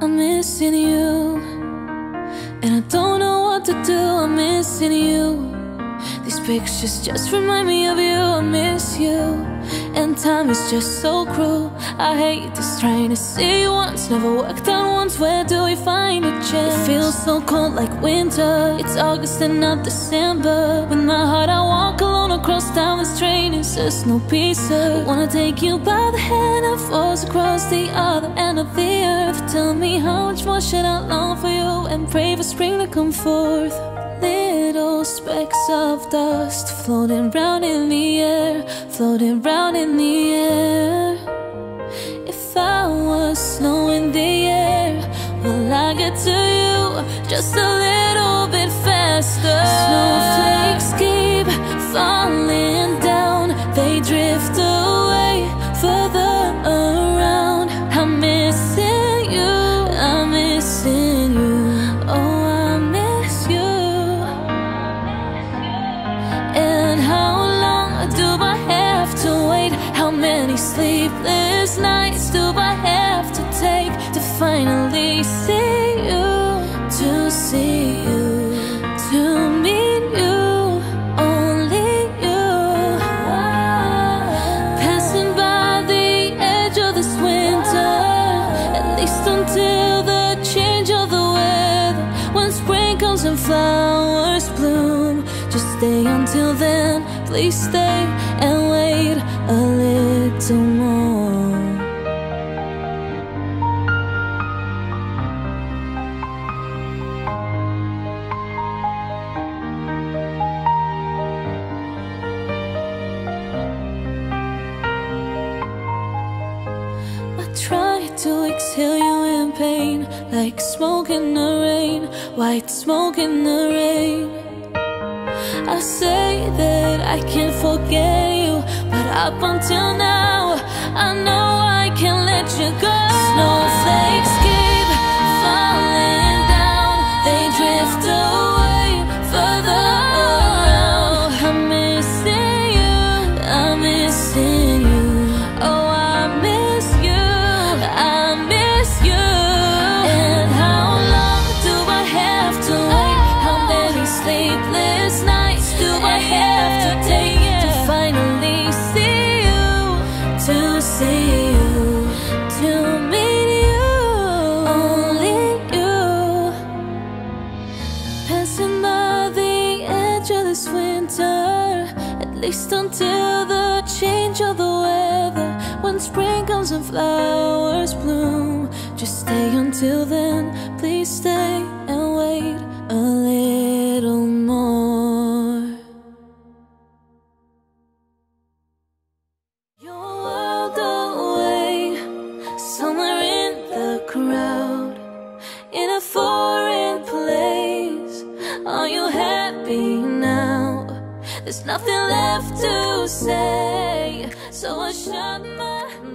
I'm missing you. And I don't know what to do, I'm missing you. These pictures just remind me of you, I miss you. And time is just so cruel. I hate this trying to see you once. Never worked out once, where do we find a chance? It feels so cold like winter. It's August and not December. With my heart I walk alone across town This train is just no peace I wanna take you by the hand And force across the other end of the earth Tell me how much more should I long for you And pray for spring to come forth Little specks of dust floating round in the air, floating round in the air. If I was snow in the air, will I get to you just a little bit faster? Snowflakes keep falling down, they drift away further around. I'm missing you, I'm missing you. Oh, I miss you. And how long do I have to wait? How many sleepless nights do I have to take to finally see until the change of the weather. When spring comes and flowers bloom, just stay until then. Please stay and wait a little more. I try to exhale you pain, like smoke in the rain, white smoke in the rain. I say that I can't forget you, but up until now, I know I can't let you go. To see you, to meet you, only you. Passing by the edge of this winter, at least until the change of the weather. When spring comes and flowers bloom, just stay until then. Please stay and wait There's nothing left to say, so I shut my mouth.